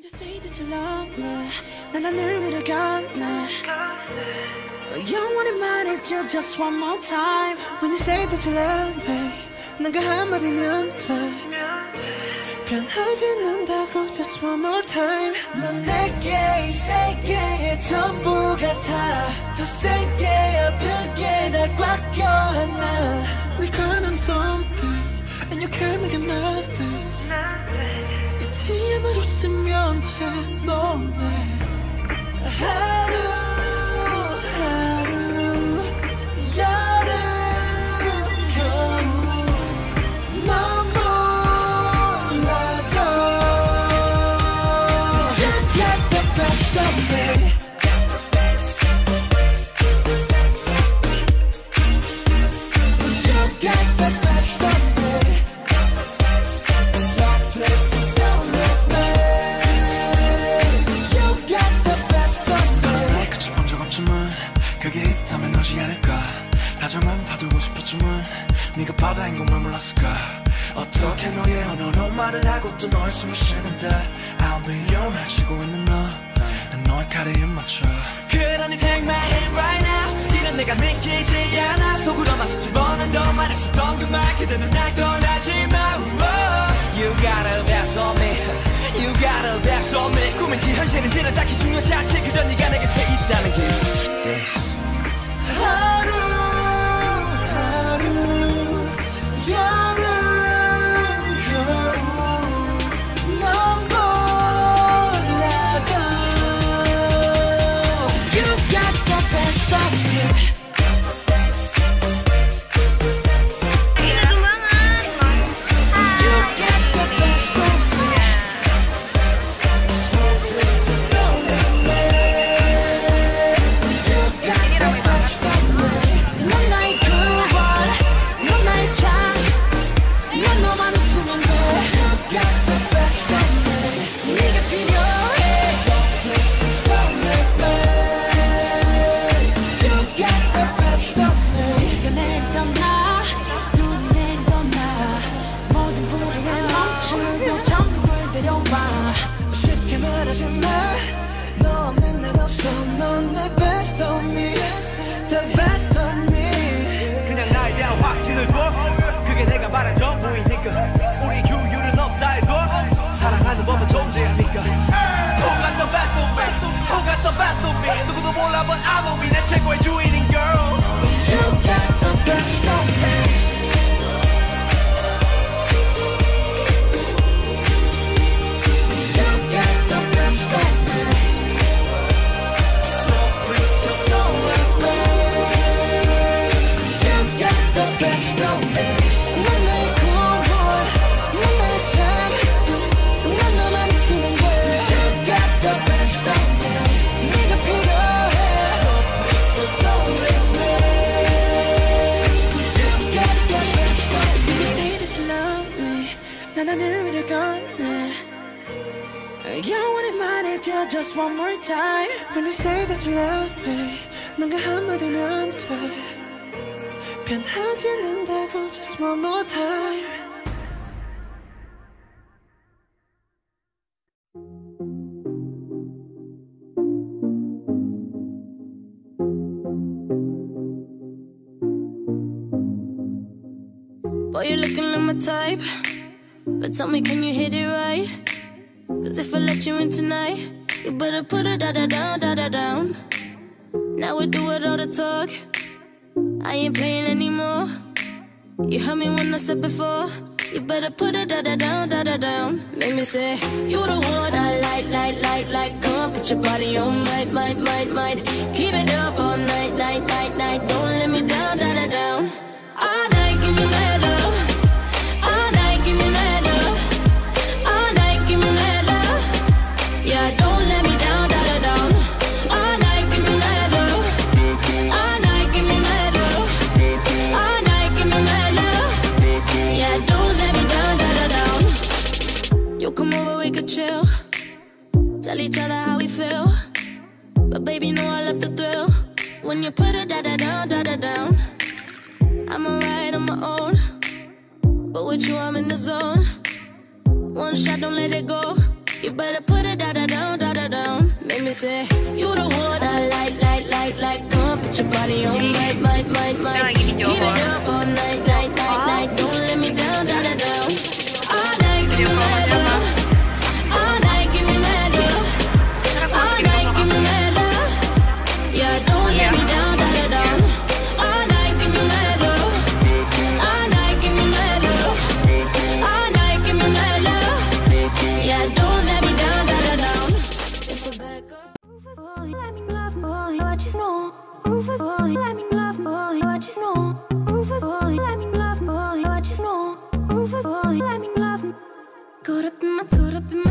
When you say that you love me 난 하늘 위를 걷네 영원히 말해줘 just one more time When you say that you love me 난 그 한마디면 돼 변하지 않는다고 just one more time 넌 내게 이 세계의 전부 같아 더 세게 아프게 날 꽉 껴안아 We got on something and you can't make it nothing 잊지 않아줬으면 해 너네 다정한 봐두고 싶었지만 네가 바다인 것만 몰랐을까? 어떻게 너의 언어로 말을 하고 또 너의 숨을 쉬는데? I'll be your 말 치고 있는 너난 너의 입 맞춰. 그러니 take my hand right now. 이런 내가 믿기지 않아. 속으로만 수천 번은 더 말했었던 그말 그대는 날 떠나지 마. You got a best on me. You got a best on me. 꿈인지 현실인지는 딱히 중요하지 않지 말하지 마너 없는 난 없어 넌 내 best of me The best of me 난 하늘 위를 걷네 영원히 말해줘 just one more time When you say that you love me 넌그 한마디면 돼 변하지 않는다고 just one more time Boy, you're looking like my type. But tell me, can you hit it right? Cause if I let you in tonight, you better put it da da down, da da down. Now we do it all the talk. I ain't playing anymore. You heard me when I said before. You better put it da da down, da da down. Make me say, You the one I like, like, like, like. Come on, put your body on, might, might, might, might. Keep it up all night, night, night, night. Don't let me down, da da down. we could chill. Tell each other how we feel. But baby, know I love the thrill. When you put it da da down, da da down. I'm alright on my own. But with you, I'm in the zone. One shot, don't let it go. You better put it da da down, da da down. Make me say, You the one I like, like, like, like. Come put your body on, might, might, might, might. Keep it Rufus boy, let me love boy, what you know. Rufus boy, let me love boy, what you know. Rufus boy, let me love. Caught up in my, caught up in my.